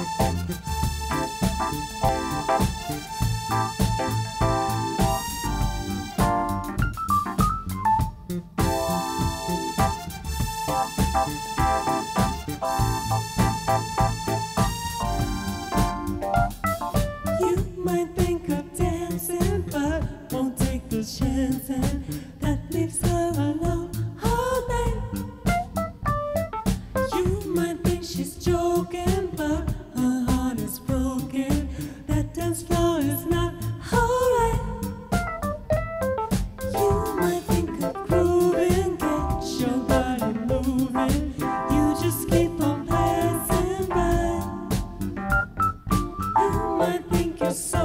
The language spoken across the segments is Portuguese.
Música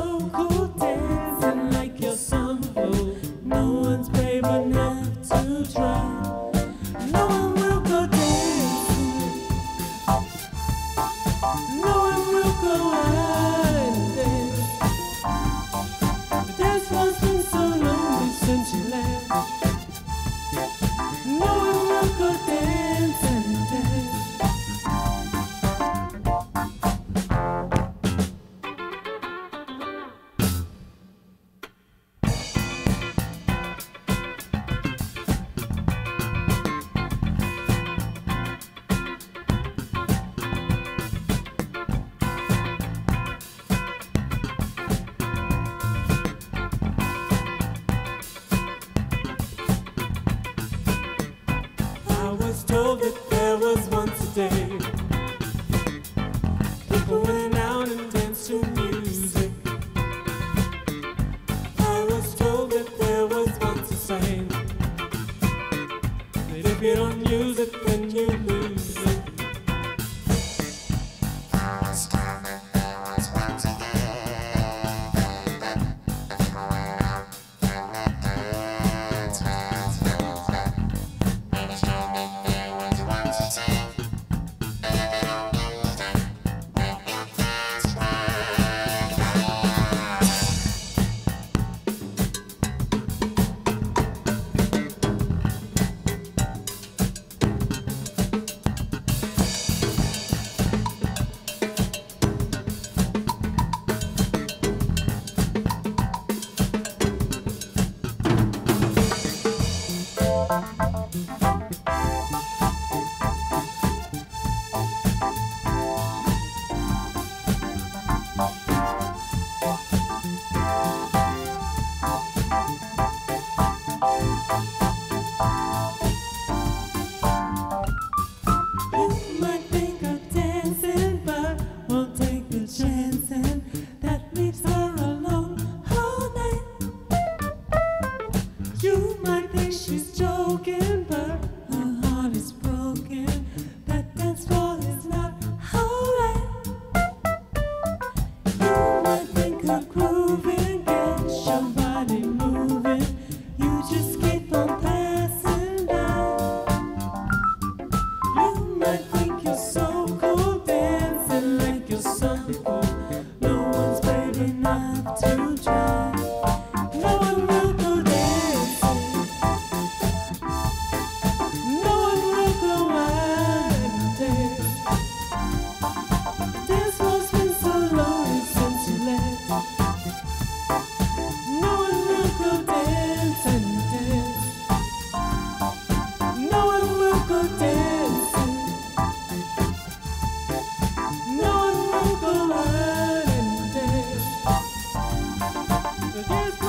louco. was told. Moving. Oh.